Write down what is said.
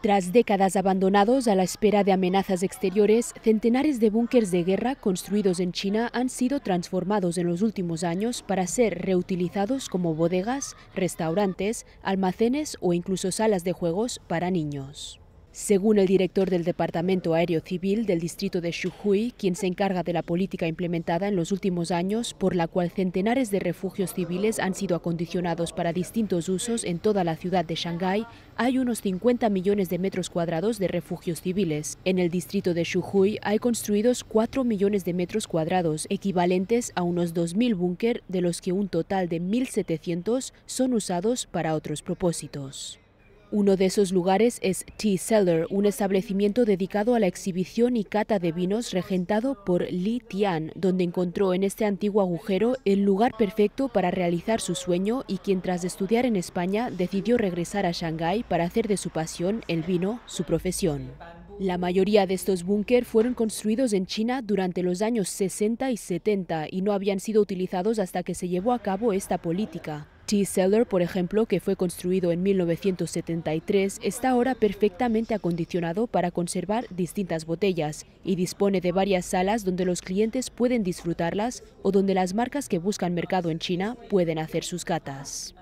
Tras décadas abandonados a la espera de amenazas exteriores, centenares de búnkers de guerra construidos en China han sido transformados en los últimos años para ser reutilizados como bodegas, restaurantes, almacenes o incluso salas de juegos para niños. Según el director del Departamento Aéreo Civil del distrito de Xuhui, quien se encarga de la política implementada en los últimos años, por la cual centenares de refugios civiles han sido acondicionados para distintos usos en toda la ciudad de Shanghái, hay unos 50 millones de metros cuadrados de refugios civiles. En el distrito de Xuhui hay construidos 4 millones de metros cuadrados, equivalentes a unos 2.000 búnker, de los que un total de 1.700 son usados para otros propósitos. Uno de esos lugares es Tea Cellar, un establecimiento dedicado a la exhibición y cata de vinos regentado por Li Tian, donde encontró en este antiguo agujero el lugar perfecto para realizar su sueño y quien tras estudiar en España decidió regresar a Shanghái para hacer de su pasión, el vino, su profesión. La mayoría de estos búnker fueron construidos en China durante los años 60 y 70 y no habían sido utilizados hasta que se llevó a cabo esta política. Tea Cellar, por ejemplo, que fue construido en 1973, está ahora perfectamente acondicionado para conservar distintas botellas y dispone de varias salas donde los clientes pueden disfrutarlas o donde las marcas que buscan mercado en China pueden hacer sus catas.